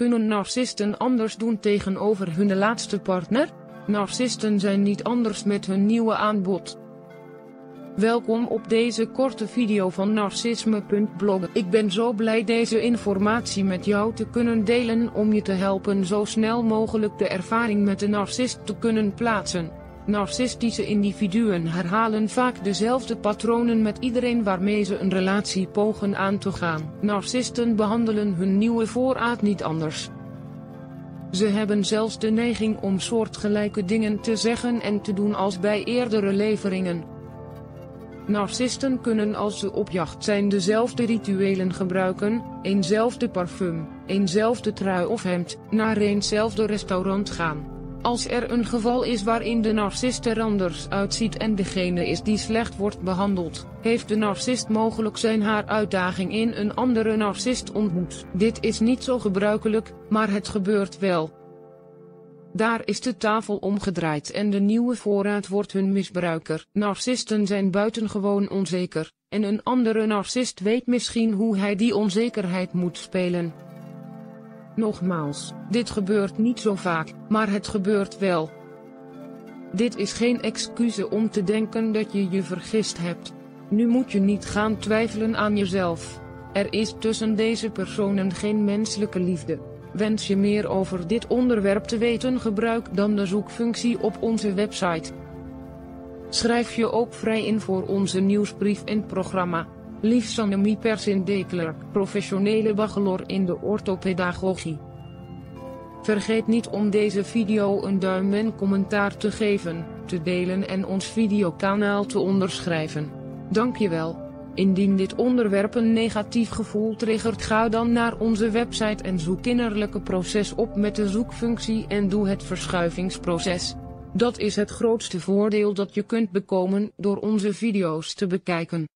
Kunnen narcisten anders doen tegenover hun laatste partner? Narcisten zijn niet anders met hun nieuwe aanbod. Welkom op deze korte video van narcisme.blog. Ik ben zo blij deze informatie met jou te kunnen delen om je te helpen zo snel mogelijk de ervaring met de narcist te kunnen plaatsen. Narcistische individuen herhalen vaak dezelfde patronen met iedereen waarmee ze een relatie pogen aan te gaan. Narcisten behandelen hun nieuwe voorraad niet anders. Ze hebben zelfs de neiging om soortgelijke dingen te zeggen en te doen als bij eerdere leveringen. Narcisten kunnen als ze op jacht zijn dezelfde rituelen gebruiken, eenzelfde parfum, eenzelfde trui of hemd, naar eenzelfde restaurant gaan. Als er een geval is waarin de narcist er anders uitziet en degene is die slecht wordt behandeld, heeft de narcist mogelijk zijn haar uitdaging in een andere narcist ontmoet. Dit is niet zo gebruikelijk, maar het gebeurt wel. Daar is de tafel omgedraaid en de nieuwe voorraad wordt hun misbruiker. Narcisten zijn buitengewoon onzeker, en een andere narcist weet misschien hoe hij die onzekerheid moet spelen. Nogmaals, dit gebeurt niet zo vaak, maar het gebeurt wel. Dit is geen excuus om te denken dat je je vergist hebt. Nu moet je niet gaan twijfelen aan jezelf. Er is tussen deze personen geen menselijke liefde. Wens je meer over dit onderwerp te weten gebruik dan de zoekfunctie op onze website. Schrijf je ook vrij in voor onze nieuwsbrief en programma. Liefsanemie Persindekler, professionele bachelor in de orthopedagogie. Vergeet niet om deze video een duim en commentaar te geven, te delen en ons videokanaal te onderschrijven. Dankjewel. Indien dit onderwerp een negatief gevoel triggert ga dan naar onze website en zoek innerlijke proces op met de zoekfunctie en doe het verschuivingsproces. Dat is het grootste voordeel dat je kunt bekomen door onze video's te bekijken.